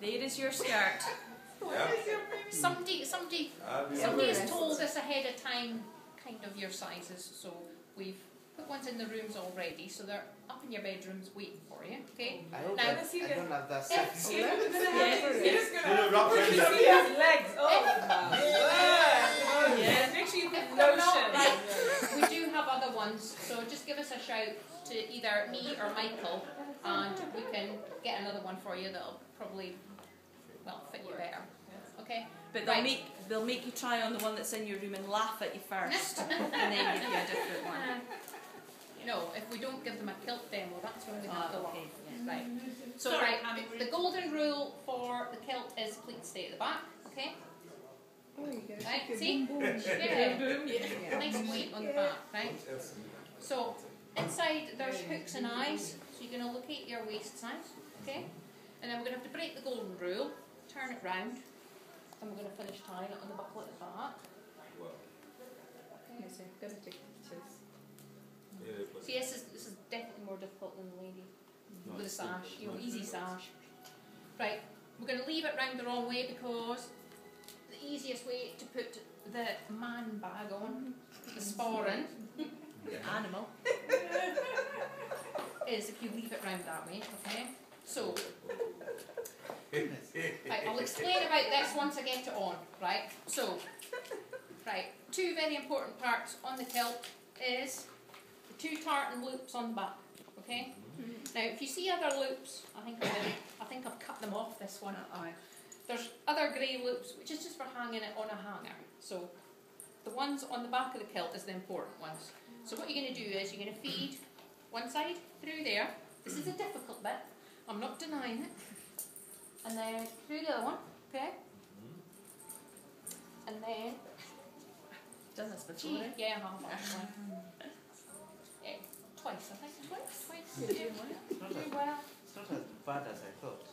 There is your skirt. Somebody, somebody, somebody has told us ahead of time, kind of your sizes. So we've put ones in the rooms already, so they're up in your bedrooms waiting for you. Okay. I hope Now- I, I don't have that If- size. Yes. No, no, wrap around He it. has legs. Oh. Yeah. Make sure you put If they're not lotion. right, we do have other ones. So just give us a shout to either me or Michael, and we can get another one for you that'll probably, well, fit you better. Okay. But they'll Right. make they'll make you try on the one that's in your room and laugh at you first, and then give you a different one. No, if we don't give them a kilt demo, that's when we have Ah, to okay. laugh. Right. So Sorry, right, I'm the golden rule for the kilt is pleats stay at the back. Okay. Right. See? Yeah. Boom. Yeah. Nice pleat on the back. Right. So inside there's hooks and eyes, so you're going to locate your waist size. Okay. And then we're going to have to break the golden rule, turn it round, and we're going to finish tying it on the buckle at the back. Okay. So yes, this is, this is definitely more difficult than the lady with a sash, you know, easy sash. Right, we're going to leave it round the wrong way because the easiest way to put the man bag on, the mm-hmm. sporran, Animal. is if you leave it round that way, okay? So, right, I'll explain about this once I get it on, right? So, right, two very important parts on the kilt is the two tartan loops on the back, okay? Mm-hmm. Now, if you see other loops, I think I've, I think I've cut them off this one. There's other grey loops, which is just for hanging it on a hanger. So, the ones on the back of the kilt is the important ones. So what you're going to do is you're going to feed one side through there. This is a difficult bit. I'm not denying it. And then through the other one, okay? And then Done this before. Gee, eh? yeah, I have actually. Yeah, twice, I think. Twice, twice. You're doing well. It's not, as, well. it's not as bad as I thought.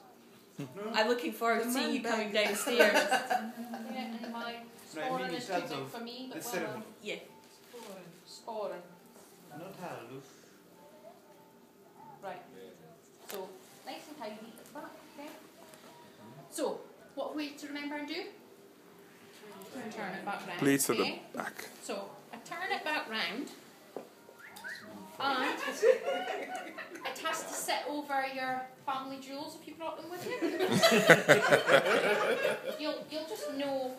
I'm looking forward to seeing you man coming downstairs. Yeah, and my No, I mean is too big for me, The but well, ceremony. yeah. sporran. Not how loose. Right. So, nice and tidy at the back, okay? So, what we to remember and do? Turn it back round. Pleats at the back. So, I turn it back round, and it has to sit over your family jewels if you brought them with you. you'll, you'll just know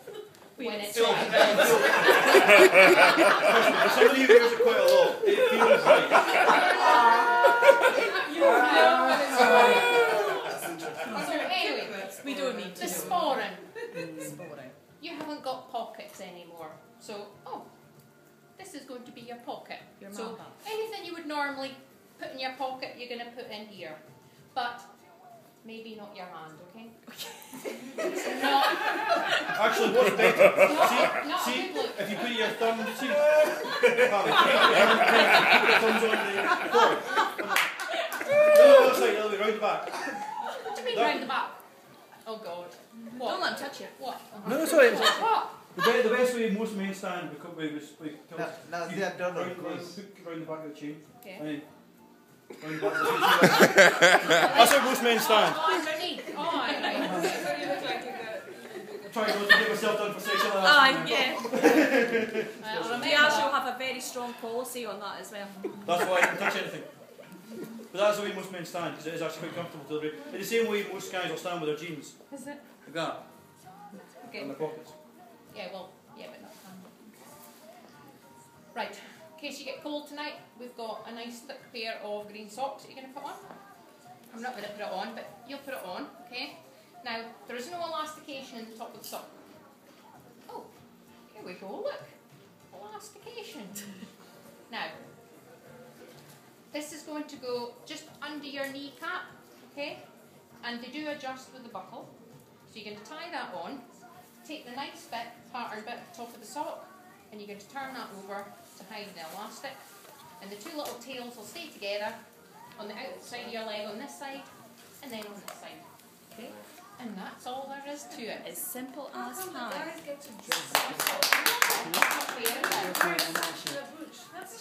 when it's right. For somebody who wears it quite a lot, it feels right. You know when it's right. So, anyway, We don't need to the know. sporran. Sporting. You haven't got pockets anymore. So, oh, this is going to be your pocket. Your so, man anything you would normally put in your pocket, you're going to put in here. But maybe not your hand, okay? it's not, Actually, what's better? not, not see, a good look. If you put your thumb, see, Harry, put your thumbs on the fork. No, no, that's right, the other way, round the back. What do you mean that- round the back? Oh God. What? Don't let him touch you. What? Uh-huh. No, sorry. What? what? The, be- the best way most men stand because we was like Now, now you they are done, round, of round, hook round the back of the chain. Okay. And then round the back of the chain. That's how most men stand. Oh, underneath. Oh, aye, right. So you look like you're I'm trying not to get myself done for sexual Ah, harassment. yeah. I'll remember We actually that. have a very strong policy on that as well. That's why I don't touch anything. But that's the way most men stand because it is actually quite comfortable to the In the same way most guys will stand with their jeans. Is it? Like that. Okay. In their pockets. Yeah, well, yeah, but not hand. Right, in case you get cold tonight, we've got a nice thick pair of green socks that you're going to put on. I'm not going to put it on, but you'll put it on, okay? Now, there is no elastication in the top of the sock. Oh, here we go, look. Elastication. now, this is going to go just under your kneecap, okay? And they do adjust with the buckle. So you're going to tie that on, take the nice bit, pattern bit the top of the sock, and you're going to turn that over to hide the elastic. And the two little tails will stay together on the outside of your leg on this side, and then on this side. Okay? And that's all there is to it. It's simple as How pie.